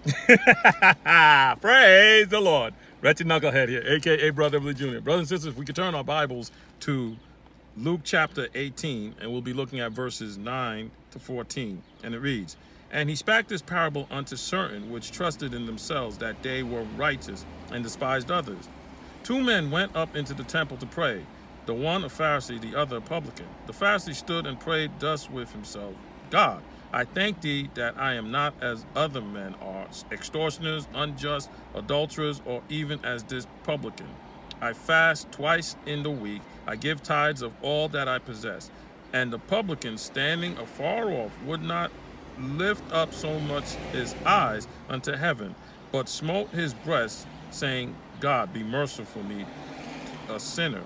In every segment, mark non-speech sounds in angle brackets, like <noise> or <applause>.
<laughs> Praise the Lord. Wretched Knucklehead here, aka Brother Eberly Jr. Brothers and sisters, we can turn our Bibles to Luke chapter 18, and we'll be looking at verses 9 to 14. And it reads, And he spake this parable unto certain which trusted in themselves that they were righteous and despised others. Two men went up into the temple to pray, the one a Pharisee, the other a publican. The Pharisee stood and prayed thus with himself, God, I thank thee that I am not as other men are, extortioners, unjust, adulterers, or even as this publican. I fast twice in the week. I give tithes of all that I possess. And the publican, standing afar off, would not lift up so much his eyes unto heaven, but smote his breast, saying, God, be merciful me, a sinner.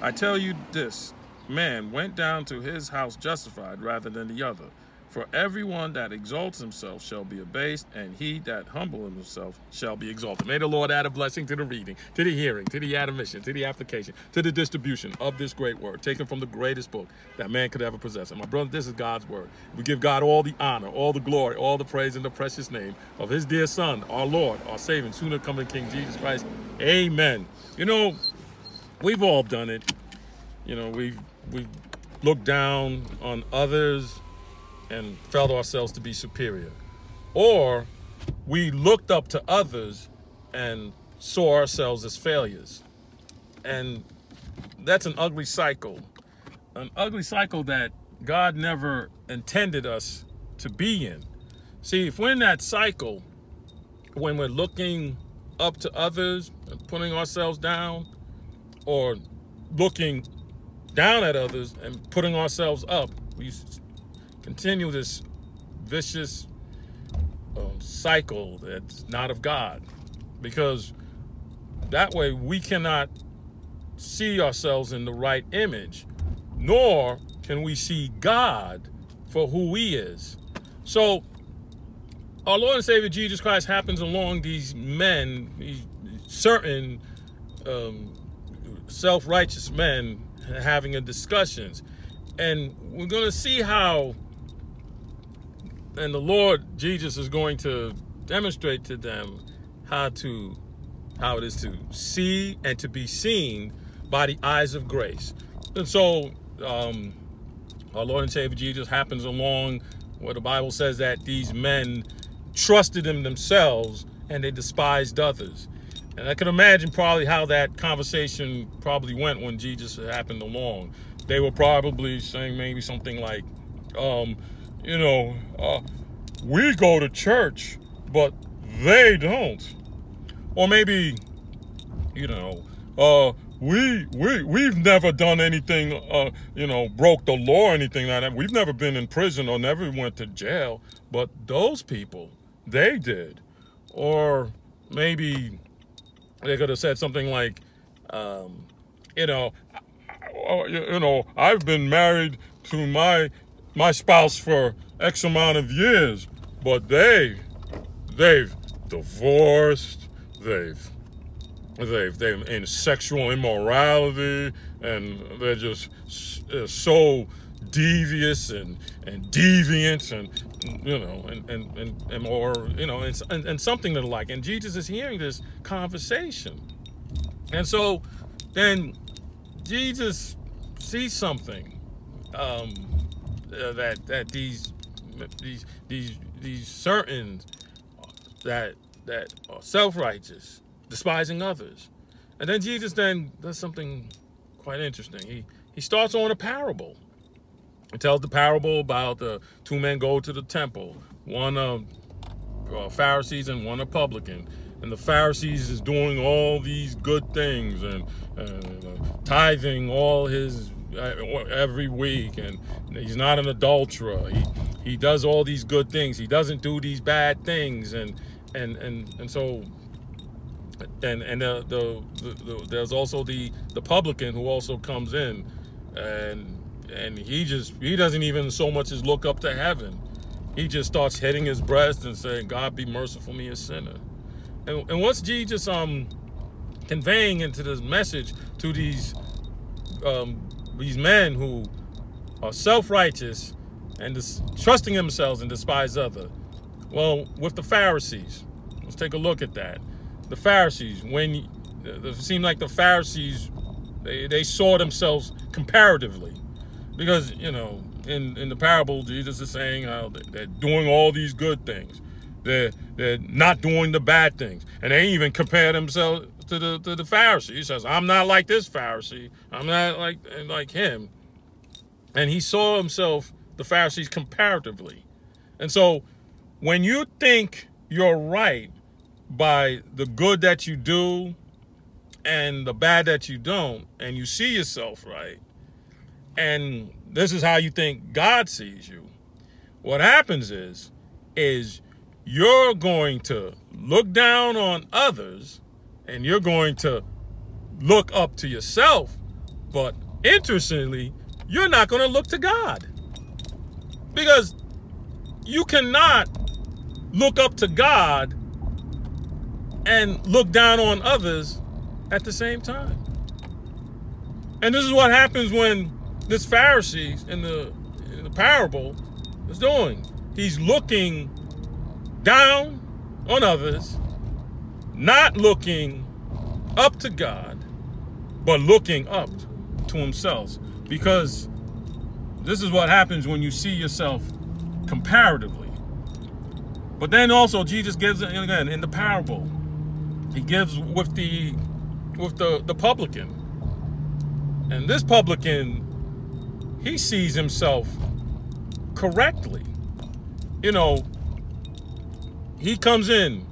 I tell you this man went down to his house justified rather than the other. For everyone that exalts himself shall be abased, and he that humble himself shall be exalted. May the Lord add a blessing to the reading, to the hearing, to the admission, to the application, to the distribution of this great word, taken from the greatest book that man could ever possess. And my brother, this is God's word. We give God all the honor, all the glory, all the praise in the precious name of his dear Son, our Lord, our Savior, sooner coming King Jesus Christ. Amen. You know, we've all done it. You know, we've we've looked down on others and felt ourselves to be superior. Or we looked up to others and saw ourselves as failures. And that's an ugly cycle. An ugly cycle that God never intended us to be in. See, if we're in that cycle, when we're looking up to others and putting ourselves down, or looking down at others and putting ourselves up, we continue this vicious um, cycle that's not of God. Because that way we cannot see ourselves in the right image, nor can we see God for who he is. So our Lord and Savior Jesus Christ happens along these men, these certain um, self-righteous men having a discussions. And we're going to see how and the Lord Jesus is going to demonstrate to them how to how it is to see and to be seen by the eyes of grace. And so um, our Lord and Savior Jesus happens along where the Bible says that these men trusted in themselves and they despised others. And I can imagine probably how that conversation probably went when Jesus happened along. They were probably saying maybe something like, um, you know, uh, we go to church, but they don't. Or maybe, you know, uh, we we we've never done anything, uh, you know, broke the law or anything like that. We've never been in prison or never went to jail, but those people, they did. Or maybe they could have said something like, um, you know, you know, I've been married to my my spouse for X amount of years, but they, they've divorced, they've, they've, they've in sexual immorality, and they're just so devious and, and deviant and, you know, and, and, and, and or, you know, and, and, and something to like. And Jesus is hearing this conversation. And so then Jesus sees something um, uh, that that these these these these certain that that are self-righteous, despising others. And then Jesus then does something quite interesting. He he starts on a parable. He tells the parable about the two men go to the temple, one a uh, Pharisees and one a publican. And the Pharisees is doing all these good things and uh, tithing all his every week, and he's not an adulterer. He he does all these good things. He doesn't do these bad things, and and and and so. And and the, the, the, the there's also the the publican who also comes in, and and he just he doesn't even so much as look up to heaven. He just starts hitting his breast and saying, "God be merciful me a sinner." And and what's Jesus um conveying into this message to these um these men who are self-righteous and trusting themselves and despise other. Well, with the Pharisees, let's take a look at that. The Pharisees, when it seemed like the Pharisees, they, they saw themselves comparatively. Because, you know, in, in the parable, Jesus is saying uh, they're doing all these good things. They're, they're not doing the bad things. And they even compare themselves to the, to the Pharisee. He says, I'm not like this Pharisee. I'm not like, like him. And he saw himself, the Pharisees, comparatively. And so when you think you're right by the good that you do and the bad that you don't, and you see yourself right, and this is how you think God sees you, what happens is, is you're going to look down on others and you're going to look up to yourself. But interestingly, you're not going to look to God. Because you cannot look up to God and look down on others at the same time. And this is what happens when this Pharisee in the, in the parable is doing. He's looking down on others, not looking up to God, but looking up to himself. Because this is what happens when you see yourself comparatively. But then also Jesus gives again in the parable, he gives with the with the, the publican. And this publican, he sees himself correctly. You know, he comes in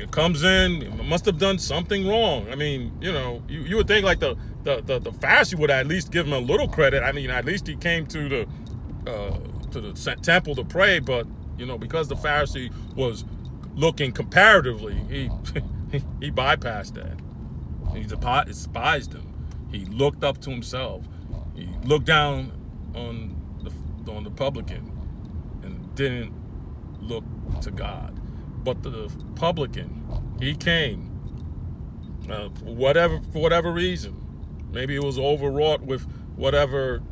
it comes in, must have done something wrong. I mean, you know, you, you would think like the, the, the, the Pharisee would at least give him a little credit. I mean, at least he came to the, uh, to the temple to pray, but, you know, because the Pharisee was looking comparatively, he, he, <laughs> he bypassed that. He despised him. He looked up to himself. He looked down on the, on the publican and didn't look to God. But the publican, he came, uh, for whatever for whatever reason. Maybe it was overwrought with whatever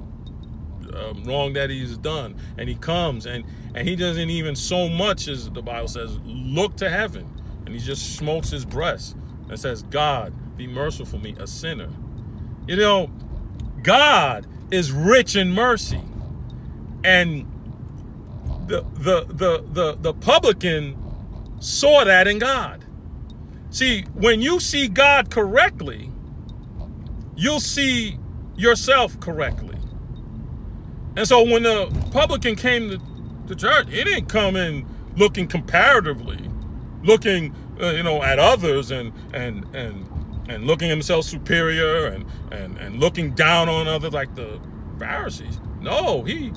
um, wrong that he's done, and he comes and and he doesn't even so much as the Bible says look to heaven, and he just smokes his breast and says, "God, be merciful me, a sinner." You know, God is rich in mercy, and the the the the the publican saw that in God. See, when you see God correctly, you'll see yourself correctly. And so when the publican came to the church, he didn't come in looking comparatively, looking, uh, you know, at others and and and and looking himself superior and and and looking down on others like the Pharisees. No, he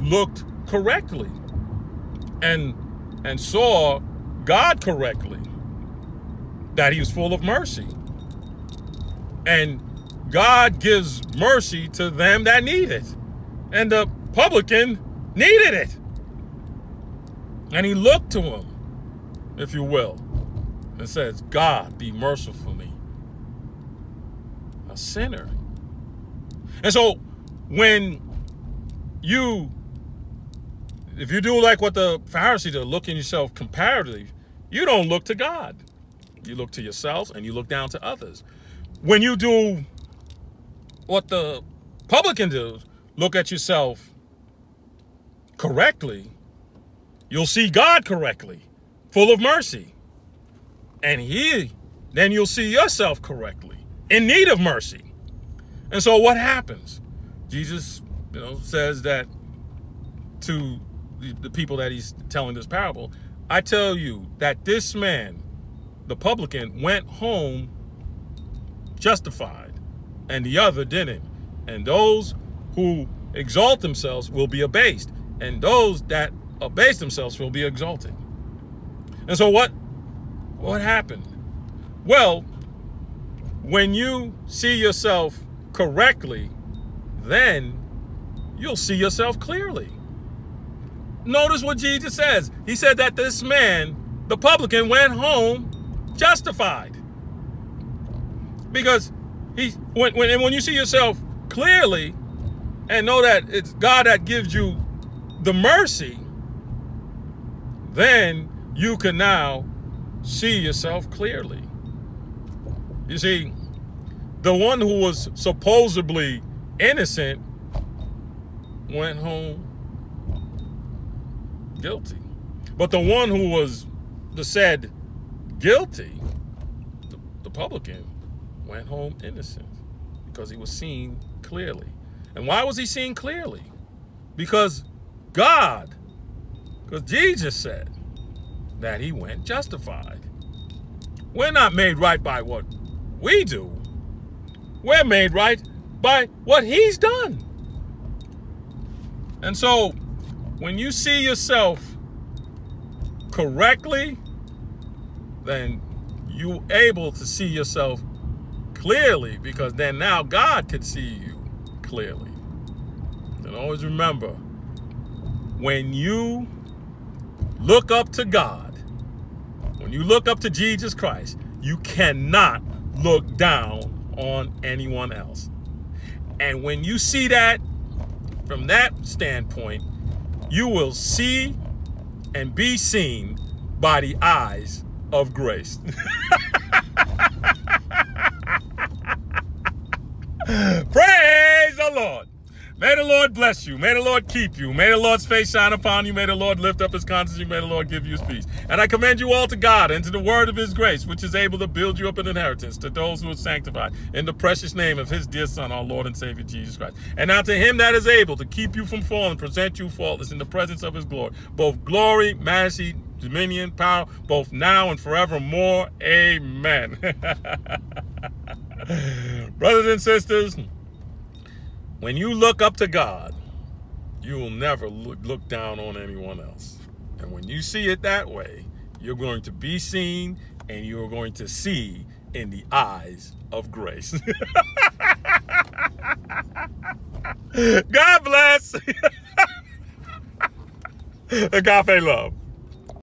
looked correctly and and saw God correctly, that he was full of mercy. And God gives mercy to them that need it. And the publican needed it. And he looked to him, if you will, and says, God, be merciful to me, a sinner. And so when you if you do like what the Pharisees are, looking yourself comparatively, you don't look to God. You look to yourselves and you look down to others. When you do what the publican does, look at yourself correctly, you'll see God correctly, full of mercy. And he, then you'll see yourself correctly, in need of mercy. And so what happens? Jesus, you know, says that to the, the people that he's telling this parable, I tell you that this man, the publican, went home justified, and the other didn't. And those who exalt themselves will be abased, and those that abase themselves will be exalted. And so what what happened? Well, when you see yourself correctly, then you'll see yourself clearly. Notice what Jesus says. He said that this man, the publican, went home justified. Because he when when when you see yourself clearly and know that it's God that gives you the mercy, then you can now see yourself clearly. You see, the one who was supposedly innocent went home guilty. But the one who was the said guilty, the, the publican, went home innocent because he was seen clearly. And why was he seen clearly? Because God, because Jesus said that he went justified. We're not made right by what we do. We're made right by what he's done. And so when you see yourself correctly, then you able to see yourself clearly because then now God can see you clearly. And always remember, when you look up to God, when you look up to Jesus Christ, you cannot look down on anyone else. And when you see that from that standpoint, you will see and be seen by the eyes of grace. <laughs> Praise the Lord. May the Lord bless you. May the Lord keep you. May the Lord's face shine upon you. May the Lord lift up his countenance. May the Lord give you his peace. And I commend you all to God and to the word of his grace, which is able to build you up an inheritance to those who are sanctified in the precious name of his dear Son, our Lord and Savior Jesus Christ. And now to him that is able to keep you from falling, present you faultless in the presence of his glory, both glory, majesty, dominion, power, both now and forevermore. Amen. <laughs> Brothers and sisters, when you look up to God, you will never look, down on anyone else. And when you see it that way, you're going to be seen and you're going to see in the eyes of grace. <laughs> God bless. <laughs> Agape love.